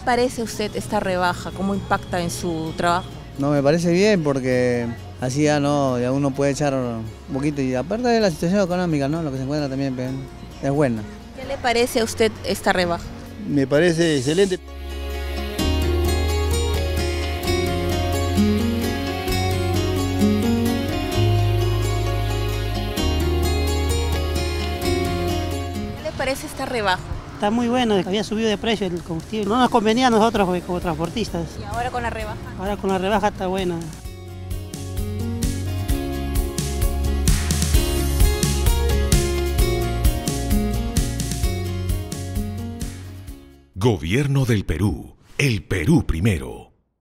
parece a usted esta rebaja? ¿Cómo impacta en su trabajo? No, me parece bien porque así ya no, ya uno puede echar un poquito y aparte de la situación económica, ¿no? Lo que se encuentra también pues, es buena. ¿Qué le parece a usted esta rebaja? Me parece excelente. ¿Qué le parece esta rebaja? Está muy bueno, había subido de precio el combustible. No nos convenía a nosotros pues, como transportistas. Y ahora con la rebaja. Ahora con la rebaja está buena. Gobierno del Perú. El Perú primero.